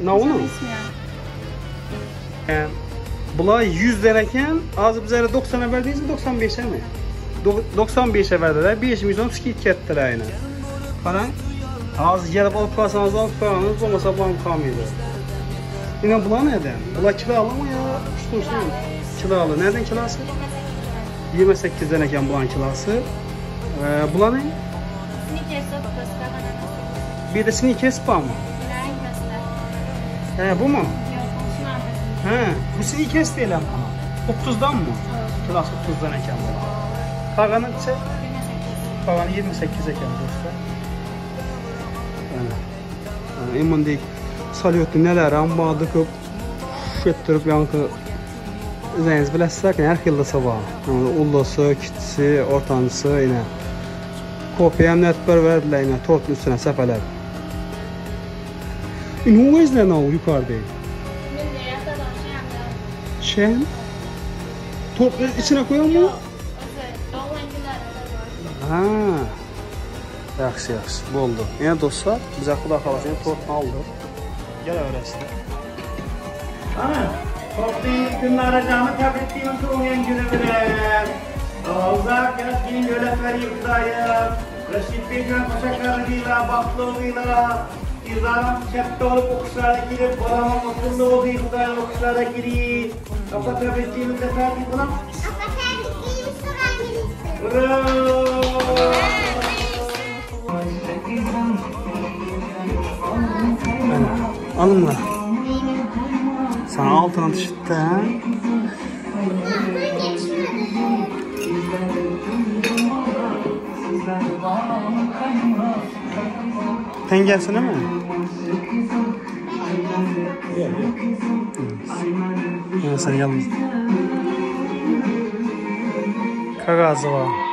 İsmi Yani, Bula 100 derken az bizlere 90'a verdiyse 95'e mi? Do- 95'e verdiler. 5 milyon skit ettiler aynı. Falan. Az gelip alıp kalsanız alıp kalsanız olmasa bank kalmıyordu. Yine bula neden? Bula kilo alır mı ya? Üstünsün. Kilo alır. Nereden kilosu? 28 deneken bulan kilosu. Ee, bula ne? Bana Bir de sneakers var mı? He bu mu? Yok. He, bu sneakers değil ama. 30'dan mı? Kilosu 30'dan eken bu. Paganın ise Paganı 28 eken dostlar. Yani, yani deyik salyotu neler amma dıkıp ettirip yankı Zeyniz biləsizlər ki, hər xildə sabah. Yəni, ullusu, kiçisi, ortancısı, yine. Kopya əmniyyətbər verdilər, yine tortun üstünə səfələr. İn o izlə nə o yukarıda? Şen? İçine mu? Yok, özel. Doğu engiler Ha. Yaxşı, yaxşı. Bu oldu. Yəni dostlar, bizə xuda xalasını tortunu aldıq. Gəl öyrəsin. Ana, Toplayıp günün aracağımı tabitliyim doğuyan günü bile. Uzak yakin gölet vereyim dayım. Reşit Beycan paşakarıyla, baklığıyla. İzanım çepte olup okuşlara girip, balama mutlu olduğu hudaya okuşlara girip. Kafa tabitliyim de tabi buna. Alınla. Sana altına düşüttü ha. Pengesine mi? Ya sen yalnız. Kagazı var.